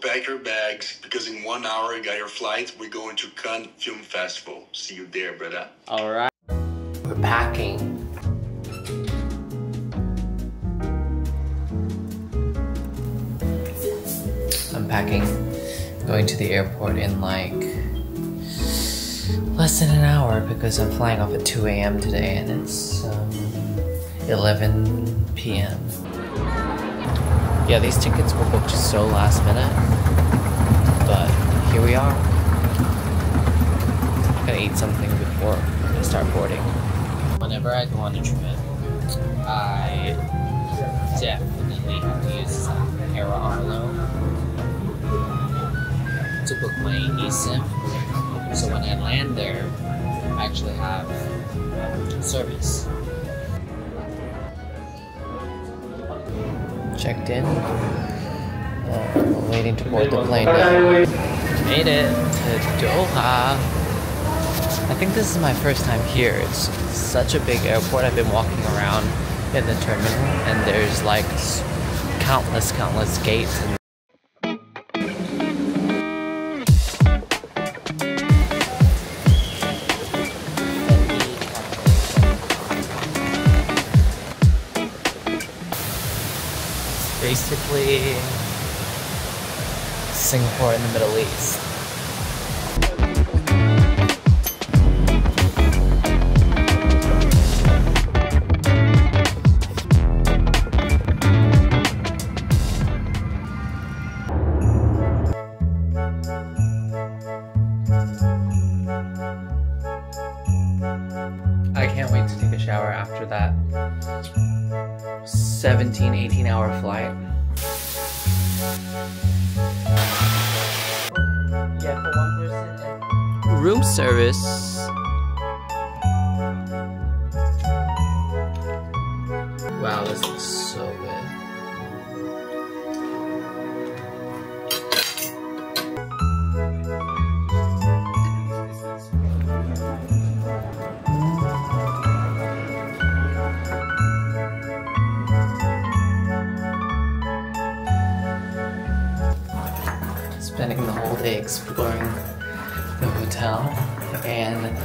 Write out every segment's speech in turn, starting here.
Pack your bags because in one hour you got your flight. We're going to Cannes Film Festival. See you there, brother. All right. We're packing. I'm packing. Going to the airport in like less than an hour because I'm flying off at 2 a.m. today and it's um, 11 p.m. Yeah, these tickets were booked so last minute, but here we are. I'm gonna eat something before I start boarding. Whenever I go on a trip, I definitely have to use uh, Airalo to book my eSIM. So when I land there, I actually have uh, service. Checked in. Uh, waiting to board the plane now. Made it to Doha. I think this is my first time here. It's such a big airport. I've been walking around in the terminal and there's like countless, countless gates and basically Singapore in the Middle East. I can't wait to take a shower after that 17, 18 hour flight. Room service. Wow, this looks so good. Spending the whole day exploring the hotel and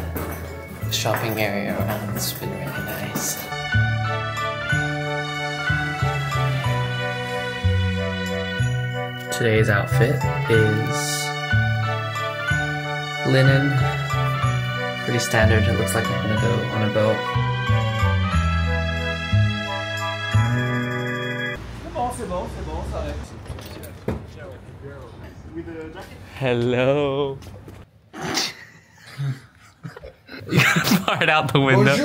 the shopping area around. It's been really nice. Today's outfit is linen, pretty standard. It looks like I'm gonna go on a boat. Hello. you gotta fart out the window.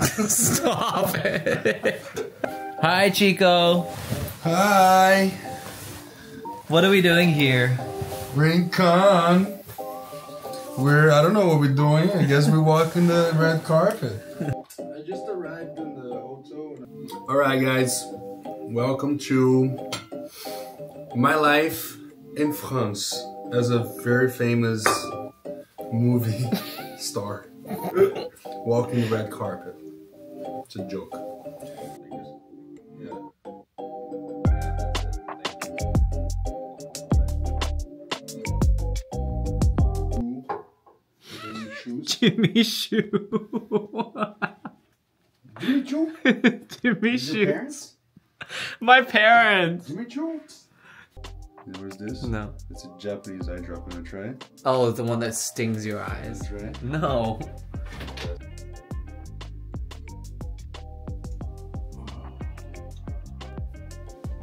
Stop it. Hi, Chico. Hi, What are we doing here? we're in Cannes. We're I don't know what we're doing. I guess we're walking the red carpet. I just arrived in the hotel. All right, guys, welcome to my life in France as a very famous movie star walking the red carpet. It's a joke. Jimmy Choo. Jimmy Choo? Jimmy Your Choo. parents? My parents. Jimmy Choo? Where's this? No. It's a Japanese eye drop. Wanna try it? Oh, the one that stings your eyes. That's right. No. Oh.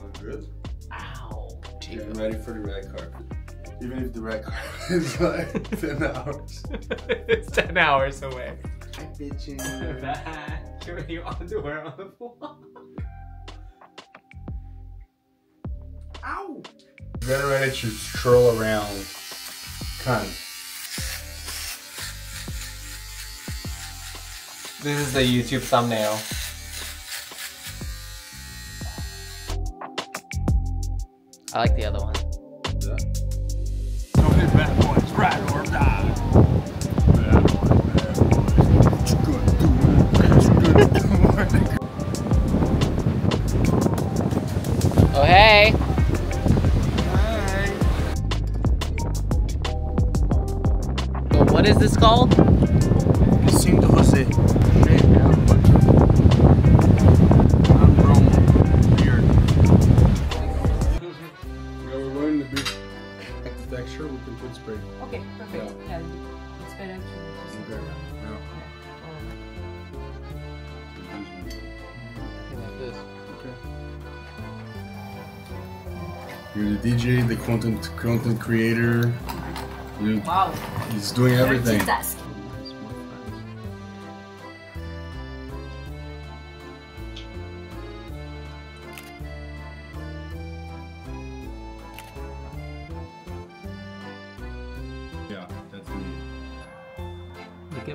Look good. Ow. Getting ready for the red carpet. Even if the red carpet is like 10 hours. it's 10 hours away. Hi, bitchin'. You're wearing your underwear on the floor. Getting ready to stroll around. Kind. of. This is the YouTube thumbnail. I like the other one. Texture. We can put spray. Okay, perfect. Yeah, it's better to. Okay. Yeah. Like this. You're the DJ, the content content creator. You, Wow. he's doing everything.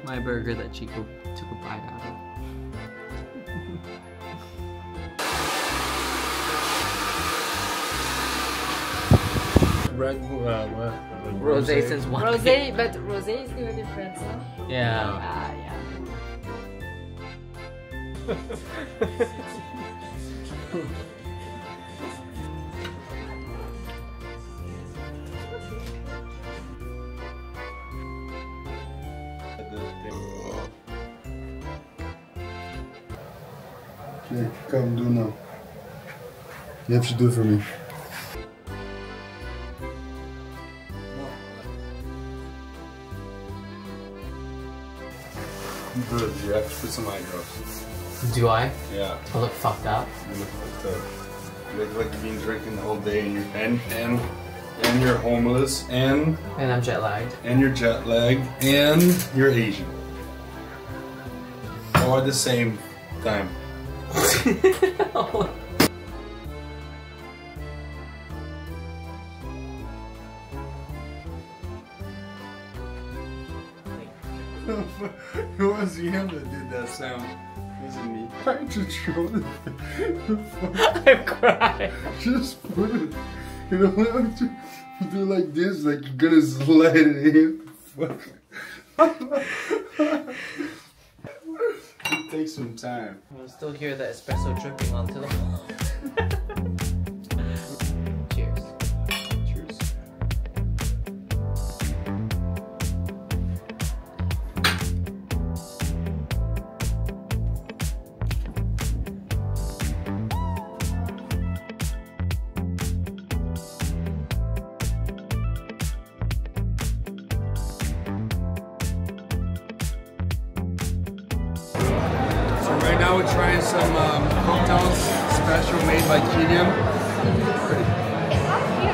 At my burger that Chico took a bite out of. Red, uh. Rose since one. Rosé, but rosé is gonna be French, no? Yeah. Ah, yeah. Okay, come do now. You have to do it for me. Good, you have to put some eye drops. Do I? Yeah. I look fucked up. You look like that. You look like you've been drinking the whole day and you're and and and you're homeless and And I'm jet lagged. and you're jet lagged and you're Asian. All at the same time. It was him that did that sound. It wasn't me. I just showed it. I'm crying. Just put it. You don't have to do like this, like you're gonna slide it in. Fuck. It takes some time. I still hear that espresso dripping onto the wall. now we're trying some um, cocktails special made by Kilian.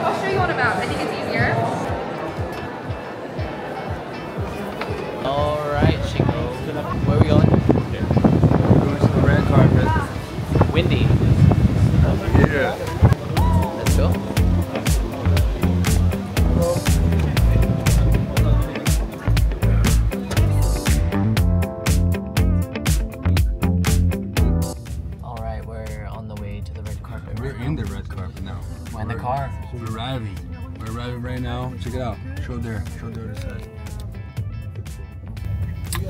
I'll show you on a. I think it's easier. Alright, Chico. Where are we going? Going to the red carpet. Windy. Yeah. We're arriving. We're arriving right now. Check it out. Show there. Show the other side.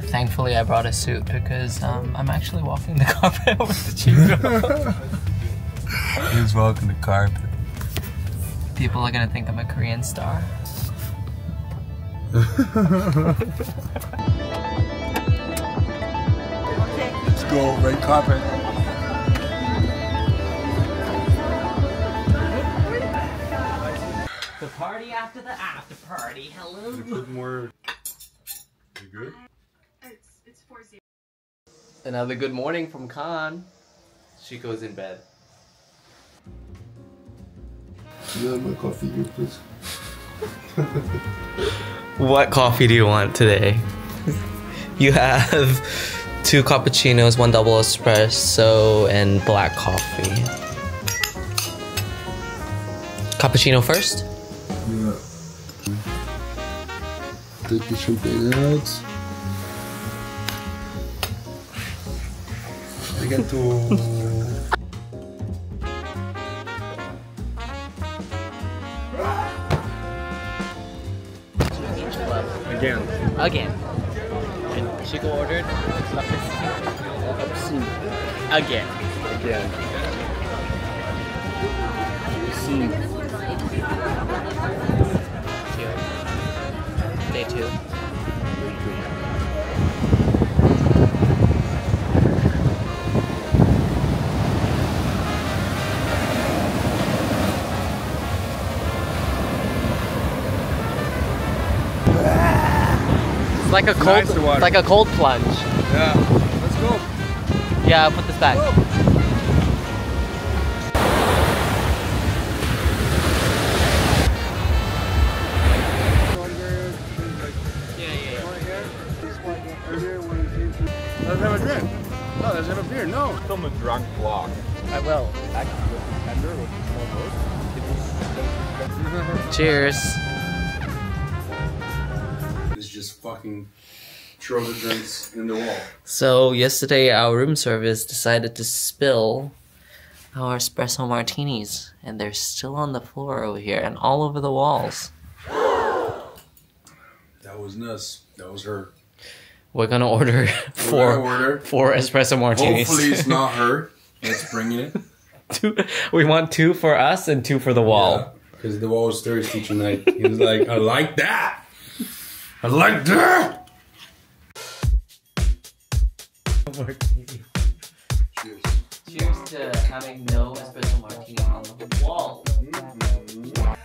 Thankfully, I brought a suit because um, I'm actually walking the carpet with the Chico. He's walking the carpet. People are gonna think I'm a Korean star. Let's go, red carpet. Party after the after party. Hello. Put more. You good? Another good morning from Cannes. She goes in bed. Yeah, my coffee here, please. What coffee do you want today? you have two cappuccinos, one double espresso, and black coffee. Cappuccino first? Take the champagne out. I get to. Again. Again. And Chico ordered again. Again day two. Like a cold, nice like a cold plunge. Yeah, let's go. Yeah, I'll put this back. Have a drink. No, let's have a beer. No. Film a drunk vlog. I will. Cheers. It's just fucking throw the drinks in the wall. So yesterday, our room service decided to spill our espresso martinis, and they're still on the floor over here and all over the walls. That was nuts. That was her. We're gonna order four gonna order. four espresso martinis. Hopefully it's not her that's bringing it. two, we want two for us and two for the wall. Because the wall was thirsty tonight. He was like, I like that. I like that. Cheers. Cheers to having no espresso martini on the wall. Mm-hmm.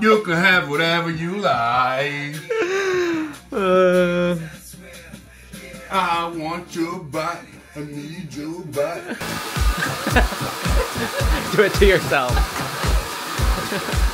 You can have whatever you like. Uh, I want your butt. I need your butt. do it to yourself.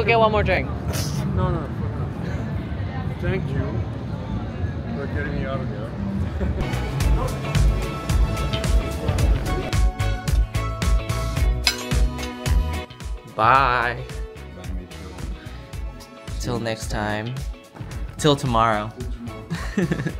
go get one more drink. No, no. Thank you for getting me out of here. Bye. Till next time. Till tomorrow.